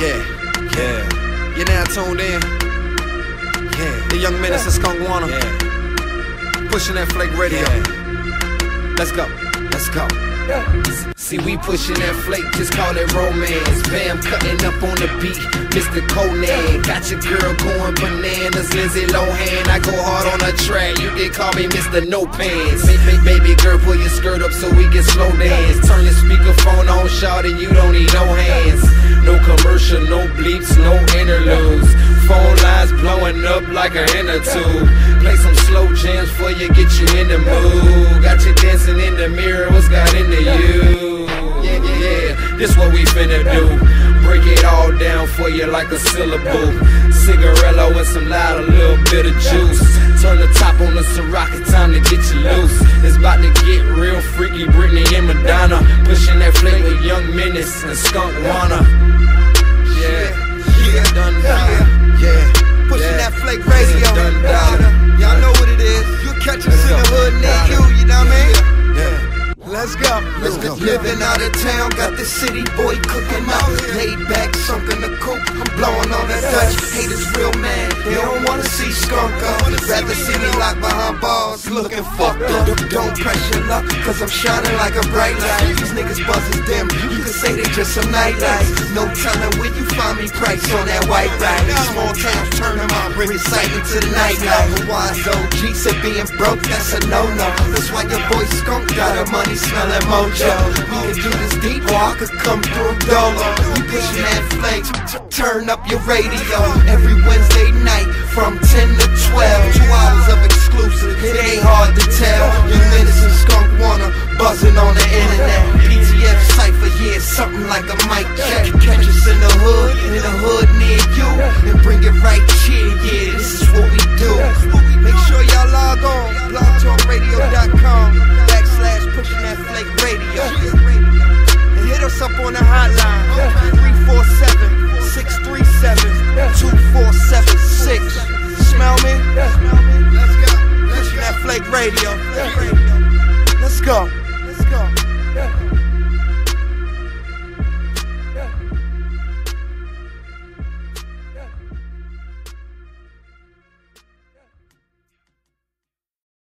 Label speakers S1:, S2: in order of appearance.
S1: Yeah, yeah. You're now tuned in. Yeah. The young menace of Skunk Oner. Yeah. Pushing that flake radio. Yeah. Let's go. Let's go. See, we pushing that flake, just call it romance. Bam, cutting up on the beat, Mr. Conan. Got your girl going bananas, Lindsay Lohan. I go hard on the track, you can call me Mr. No Pants. Baby, baby girl, pull your skirt up so we can slow dance. Turn your speakerphone on, shout and you don't need. No commercial, no bleeps, no interludes. Phone lines blowing up like an inner tube. Play some slow jams for you, get you in the mood. Got you dancing in the mirror, what's got into you? Yeah, yeah, yeah, this what we finna do. Break it all down for you like a syllable. Cigarello and some loud, a little bit of juice. Turn the top on the Ciroc, time to get you loose. It's about to get real freaky, Britney and Madonna. Pushing that flavor, Young Menace and Skunk Oner. Yeah, yeah, done yeah, yeah.
S2: Pushing
S1: yeah.
S2: that flake radio.
S1: Done
S2: Y'all know what it is. You catch us in the hood near you, you know what I mean?
S1: Yeah.
S2: Let's go.
S1: Let's go.
S2: Living out of town, got the city boy cooking out. Laid back, sunk in the coop. I'm blowing on that Dutch. Haters real man, they don't wanna see skunk up. Rather see me locked behind bars, looking fucked up. Don't press your luck, cause I'm shining like a bright light. These niggas buzzing dim, you can say they just some night lights. No telling where you find me price on that white ride. Small towns turn them out, bring excitement to the nightlife. A wise OG said being broke, that's a no-no. That's why your boy skunk got a money smelling mojo. We can do this deep or I could come through a dolo. You pushing that flake, t- turn up your radio every Wednesday night from 10 to tell. Your and skunk Oner buzzing on the internet. PTF cipher, yeah, something like a mic check. radio. Let's go. Let's go. Yeah.